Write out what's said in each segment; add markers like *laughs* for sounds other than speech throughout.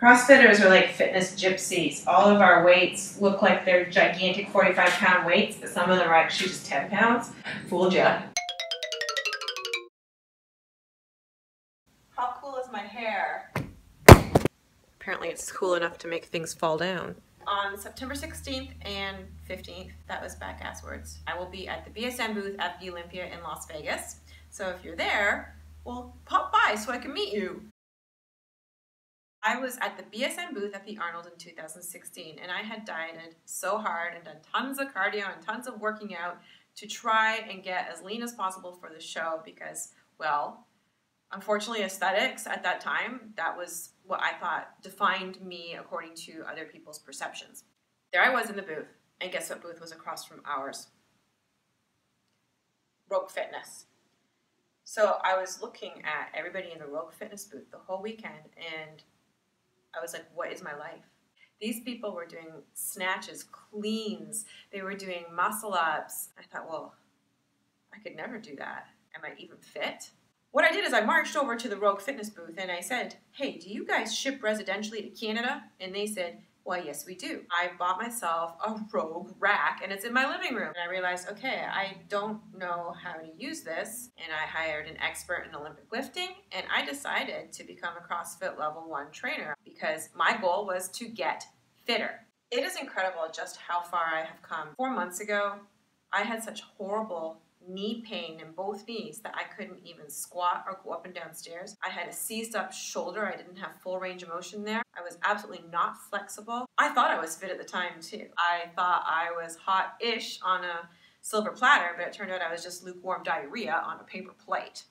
CrossFitters are like fitness gypsies. All of our weights look like they're gigantic 45 pound weights, but some of them are actually just 10 pounds. Fooled ya. How cool is my hair? Apparently it's cool enough to make things fall down. On September 16th and 15th, that was back asswards, I will be at the BSN booth at the Olympia in Las Vegas. So if you're there, well, pop by so I can meet you. I was at the BSN booth at the Arnold in 2016 and I had dieted so hard and done tons of cardio and tons of working out to try and get as lean as possible for the show because, well, unfortunately, aesthetics at that time, that was what I thought defined me according to other people's perceptions. There I was in the booth, and guess what booth was across from ours? Rogue Fitness. So I was looking at everybody in the Rogue Fitness booth the whole weekend, and I was like, what is my life? These people were doing snatches, cleans, they were doing muscle ups. I thought, well, I could never do that. Am I even fit? What I did is I marched over to the Rogue Fitness booth and I said, hey, do you guys ship residentially to Canada? And they said, why, yes, we do. I bought myself a Rogue rack and it's in my living room. And I realized, okay, I don't know how to use this. And I hired an expert in Olympic lifting and I decided to become a CrossFit level one trainer because my goal was to get fitter. It is incredible just how far I have come. Four months ago, I had such horrible knee pain in both knees that I couldn't even squat or go up and down stairs. I had a seized up shoulder. I didn't have full range of motion there. I was absolutely not flexible. I thought I was fit at the time too. I thought I was hot-ish on a silver platter, but it turned out I was just lukewarm diarrhea on a paper plate.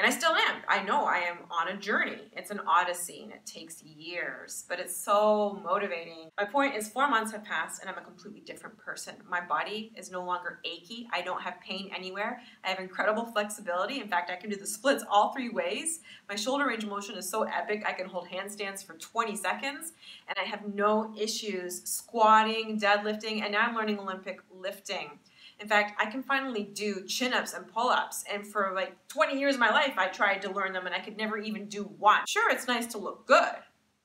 And I still am. I know I am on a journey. It's an odyssey and it takes years, but it's so motivating. My point is, four months have passed and I'm a completely different person. My body is no longer achy. I don't have pain anywhere. I have incredible flexibility. In fact, I can do the splits all three ways. My shoulder range of motion is so epic, I can hold handstands for 20 seconds and I have no issues squatting, deadlifting, and now I'm learning Olympic lifting. In fact, I can finally do chin-ups and pull-ups. And for like 20 years of my life, I tried to learn them and I could never even do one. Sure, it's nice to look good,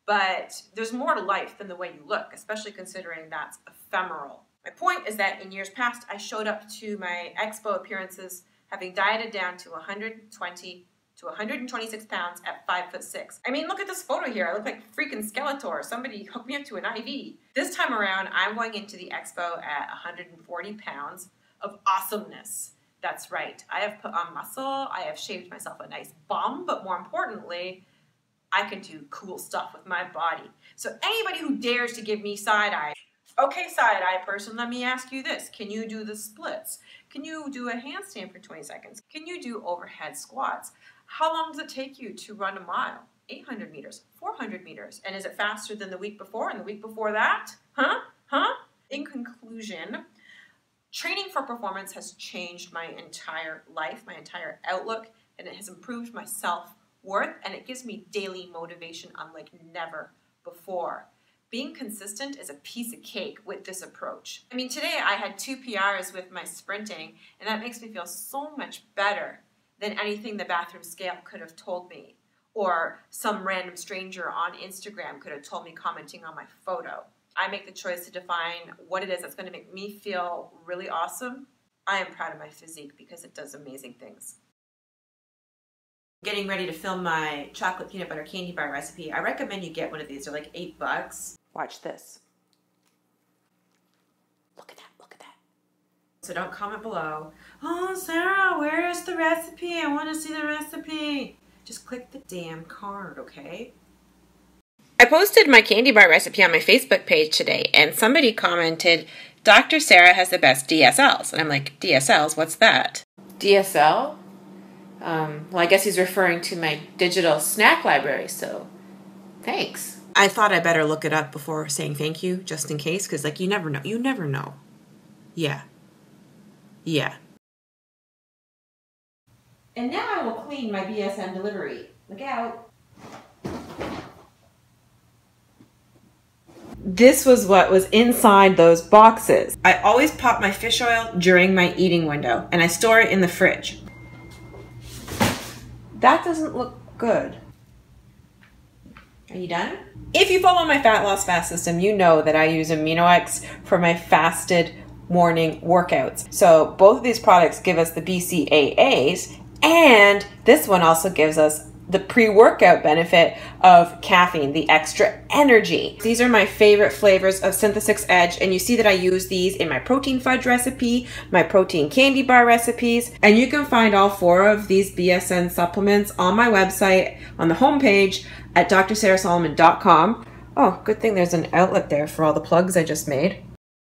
but there's more to life than the way you look, especially considering that's ephemeral. My point is that in years past, I showed up to my expo appearances having dieted down to 120 to 126 pounds at 5 foot 6. I mean, look at this photo here. I look like freaking Skeletor. Somebody *laughs* hooked me up to an IV. This time around, I'm going into the expo at 140 pounds of awesomeness. That's right. I have put on muscle, I have shaved myself a nice bum, but more importantly, I can do cool stuff with my body. So anybody who dares to give me side eye, okay, side eye person, let me ask you this. Can you do the splits? Can you do a handstand for 20 seconds? Can you do overhead squats? How long does it take you to run a mile? 800 meters, 400 meters. And is it faster than the week before and the week before that? Huh? Huh? In conclusion, Training for performance has changed my entire life, my entire outlook, and it has improved my self worth and it gives me daily motivation unlike never before. Being consistent is a piece of cake with this approach. I mean, today I had two PRs with my sprinting, and that makes me feel so much better than anything the bathroom scale could have told me, or some random stranger on Instagram could have told me commenting on my photo. I make the choice to define what it is that's going to make me feel really awesome. I am proud of my physique because it does amazing things. Getting ready to film my chocolate peanut butter candy bar recipe. I recommend you get one of these. They're like eight bucks. Watch this. Look at that, look at that. So don't comment below, oh Sara, where is the recipe? I want to see the recipe. Just click the damn card, okay? I posted my candy bar recipe on my Facebook page today, and somebody commented, Dr. Sara has the best DSLs. And I'm like, DSLs? What's that? DSL? Um, well, I guess he's referring to my digital snack library, so thanks. I thought I better look it up before saying thank you, just in case, because, like, you never know. You never know. Yeah. Yeah. And now I will clean my BSN delivery. Look out. This was what was inside those boxes. I always pop my fish oil during my eating window and I store it in the fridge. That doesn't look good. Are you done? If you follow my fat loss fast system, you know that I use AminoX for my fasted morning workouts. So both of these products give us the BCAAs, and this one also gives us the pre workout benefit of caffeine, the extra energy. These are my favorite flavors of Syntha-6 Edge, and you see that I use these in my protein fudge recipe, my protein candy bar recipes, and you can find all four of these BSN supplements on my website on the homepage at drsarasolomon.com. Oh, good thing there's an outlet there for all the plugs I just made.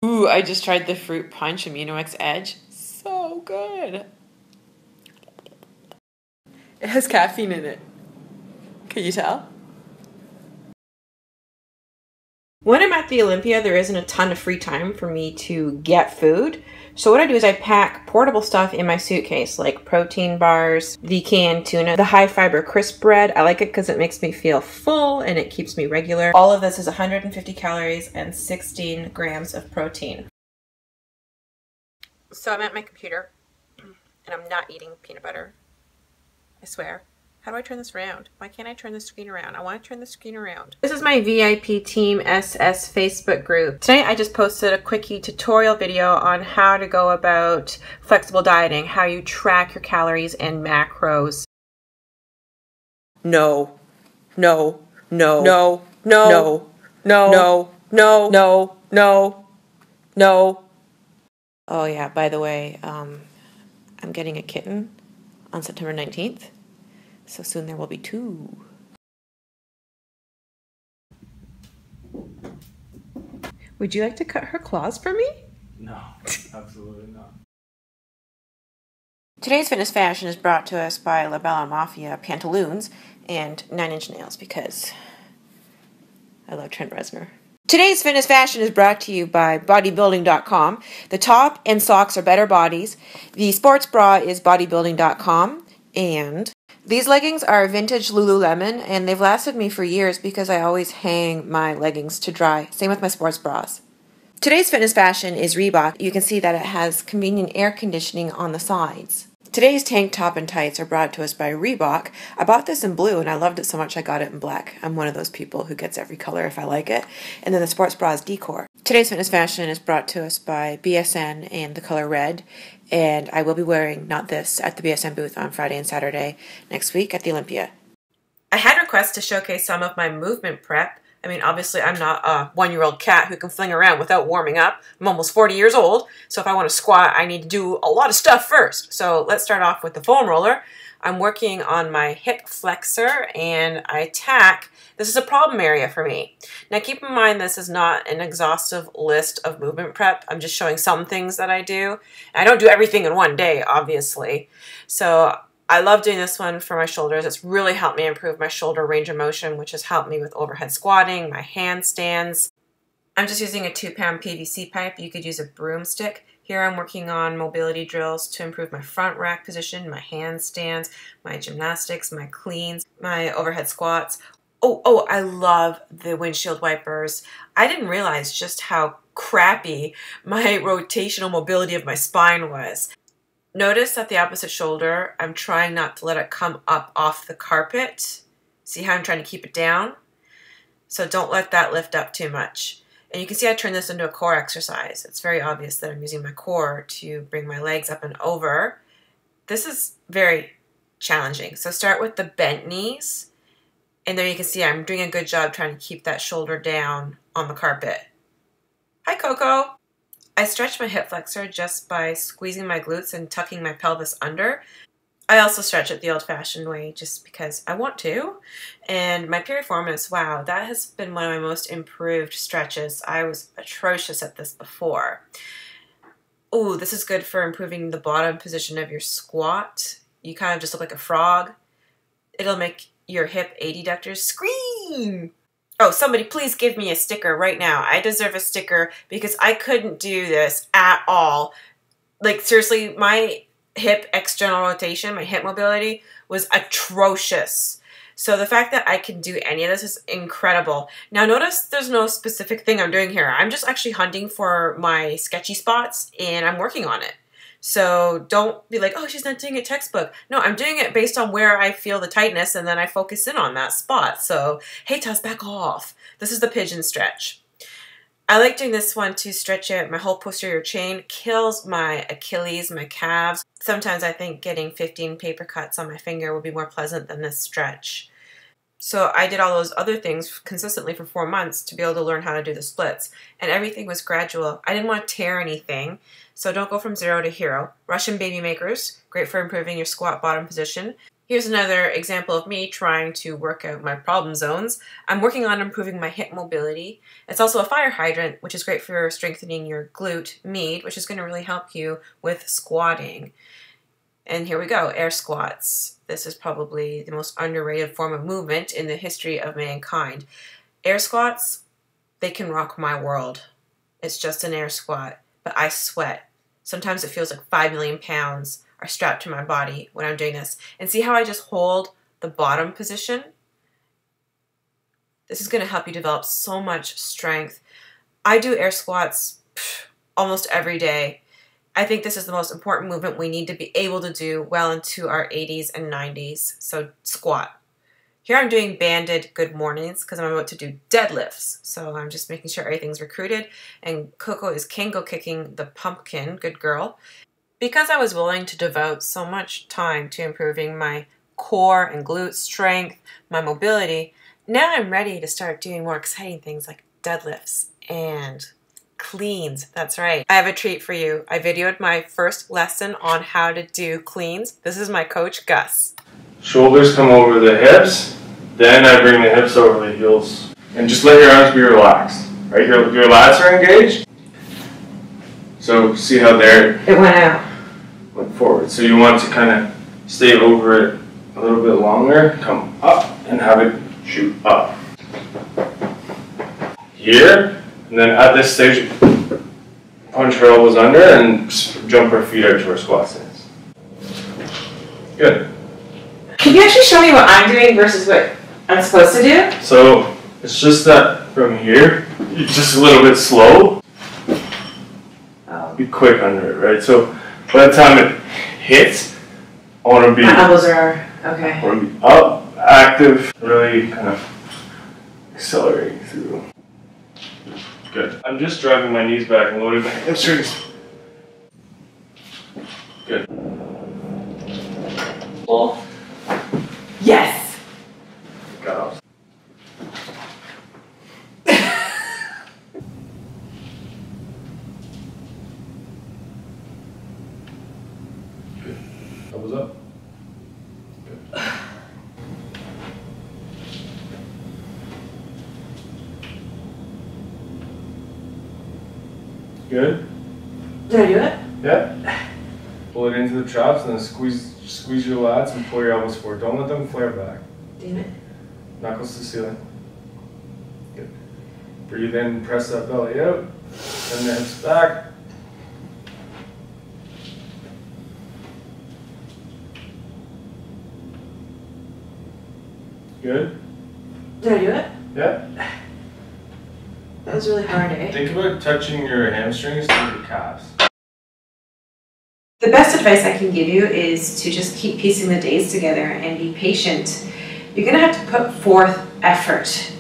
Ooh, I just tried the Fruit Punch AminoX Edge. So good. It has caffeine in it. Can you tell? When I'm at the Olympia, there isn't a ton of free time for me to get food. So what I do is I pack portable stuff in my suitcase, like protein bars, the canned tuna, the high fiber crisp bread. I like it because it makes me feel full and it keeps me regular. All of this is 150 calories and 16 grams of protein. So I'm at my computer and I'm not eating peanut butter. I swear. How do I turn this around? Why can't I turn the screen around? I want to turn the screen around. This is my VIP Team SS Facebook group. Tonight I just posted a quickie tutorial video on how to go about flexible dieting, how you track your calories and macros. No. No. No. No. No. No. No. No. No. No. No. No. Oh yeah, by the way, um, I'm getting a kitten on September 19th. So soon there will be two. Would you like to cut her claws for me? No, absolutely not. Today's fitness fashion is brought to us by La Bella Mafia pantaloons and Nine Inch Nails because I love Trent Reznor. Today's fitness fashion is brought to you by bodybuilding.com. The top and socks are better bodies. The sports bra is bodybuilding.com and these leggings are vintage Lululemon and they've lasted me for years because I always hang my leggings to dry. Same with my sports bras. Today's fitness fashion is Reebok. You can see that it has convenient air conditioning on the sides. Today's tank top and tights are brought to us by Reebok. I bought this in blue and I loved it so much I got it in black. I'm one of those people who gets every color if I like it. And then the sports bra is Decor. Today's fitness fashion is brought to us by BSN and the color red and I will be wearing not this at the BSN booth on Friday and Saturday next week at the Olympia. I had requests to showcase some of my movement prep. I mean, obviously, I'm not a one year old cat who can fling around without warming up. I'm almost 40 years old, so if I want to squat, I need to do a lot of stuff first. So let's start off with the foam roller. I'm working on my hip flexor and I tack. This is a problem area for me. Now keep in mind this is not an exhaustive list of movement prep. I'm just showing some things that I do. I don't do everything in one day, obviously. So I love doing this one for my shoulders. It's really helped me improve my shoulder range of motion, which has helped me with overhead squatting, my handstands. I'm just using a two pound PVC pipe. You could use a broomstick. Here I'm working on mobility drills to improve my front rack position, my handstands, my gymnastics, my cleans, my overhead squats. Oh, oh, I love the windshield wipers. I didn't realize just how crappy my rotational mobility of my spine was. Notice that the opposite shoulder, I'm trying not to let it come up off the carpet. See how I'm trying to keep it down? So don't let that lift up too much. And you can see I turned this into a core exercise. It's very obvious that I'm using my core to bring my legs up and over. This is very challenging. So start with the bent knees. And there you can see I'm doing a good job trying to keep that shoulder down on the carpet. Hi, Coco. I stretch my hip flexor just by squeezing my glutes and tucking my pelvis under. I also stretch it the old-fashioned way just because I want to. And my piriformis, wow, that has been one of my most improved stretches. I was atrocious at this before. Oh, this is good for improving the bottom position of your squat. You kind of just look like a frog. It'll make your hip adductors scream. Oh, somebody please give me a sticker right now. I deserve a sticker because I couldn't do this at all. Like seriously, my hip external rotation, my hip mobility was atrocious. So the fact that I can do any of this is incredible. Now notice there's no specific thing I'm doing here. I'm just actually hunting for my sketchy spots and I'm working on it. So don't be like, oh, she's not doing a textbook. No, I'm doing it based on where I feel the tightness and then I focus in on that spot. So, hey, Tess, back off. This is the pigeon stretch. I like doing this one to stretch out my whole posterior chain, kills my Achilles, my calves. Sometimes I think getting 15 paper cuts on my finger would be more pleasant than this stretch. So I did all those other things consistently for four months to be able to learn how to do the splits. And everything was gradual. I didn't want to tear anything. So don't go from zero to hero. Russian baby makers, great for improving your squat bottom position. Here's another example of me trying to work out my problem zones. I'm working on improving my hip mobility. It's also a fire hydrant, which is great for strengthening your glute med, which is going to really help you with squatting. And here we go, air squats. This is probably the most underrated form of movement in the history of mankind. Air squats, they can rock my world. It's just an air squat, but I sweat. Sometimes it feels like 5 million pounds are strapped to my body when I'm doing this. And see how I just hold the bottom position? This is going to help you develop so much strength. I do air squats almost every day I think this is the most important movement we need to be able to do well into our 80s and 90s. So squat. Here I'm doing banded good mornings because I'm about to do deadlifts. So I'm just making sure everything's recruited. And Coco is Kango kicking the pumpkin, good girl. Because I was willing to devote so much time to improving my core and glute strength, my mobility, now I'm ready to start doing more exciting things like deadlifts and cleans. That's right. I have a treat for you. I videoed my first lesson on how to do cleans. This is my coach, Gus. Shoulders come over the hips, then I bring the hips over the heels. And just let your arms be relaxed. Right? Your, your lats are engaged. So see how there it went out. Went forward. So you want to kind of stay over it a little bit longer. Come up and have it shoot up. Here, and then at this stage, punch her elbows under and jump her feet out to her squat stance. Good. Can you actually show me what I'm doing versus what I'm supposed to do? So it's just that from here, you're just a little bit slow. Oh. Be quick under it, right? So by the time it hits, I want to be. My elbows are okay. I want to be up, active, really kind of accelerating through. Good. I'm just driving my knees back and loading my hamstrings. Good. Well, yes. Got off. Good. Elbows up. Good? Did I do it? Yeah. Pull it into the traps and then squeeze squeeze your lats and pull your elbows forward. Don't let them flare back. Damn it. Knuckles to the ceiling. Good. Breathe in, press that belly out. And the hips back. Good? Did I do it? Yeah. That was really hard, eh? Think about touching your hamstrings to your calves. The best advice I can give you is to just keep piecing the days together and be patient. You're going to have to put forth effort.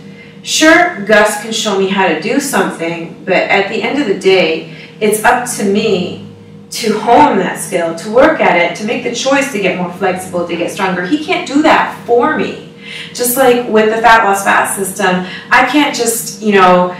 Sure, Gus can show me how to do something, but at the end of the day, it's up to me to hone that skill, to work at it, to make the choice to get more flexible, to get stronger. He can't do that for me. Just like with the fat loss fast system, I can't just, you know,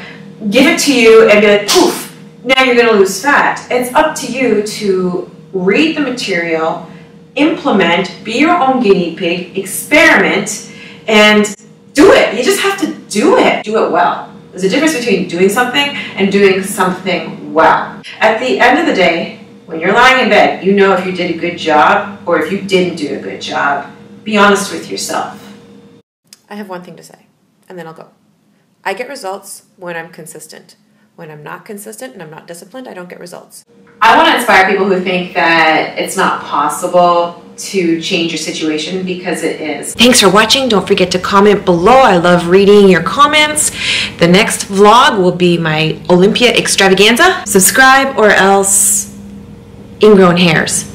give it to you and be like, poof, now you're going to lose fat. It's up to you to read the material, implement, be your own guinea pig, experiment, and do it. You just have to do it. Do it well. There's a difference between doing something and doing something well. At the end of the day, when you're lying in bed, you know if you did a good job or if you didn't do a good job. Be honest with yourself. I have one thing to say, and then I'll go. I get results when I'm consistent. When I'm not consistent and I'm not disciplined, I don't get results. I want to inspire people who think that it's not possible to change your situation because it is. Thanks for watching. Don't forget to comment below. I love reading your comments. The next vlog will be my Olympia extravaganza. Subscribe or else ingrown hairs.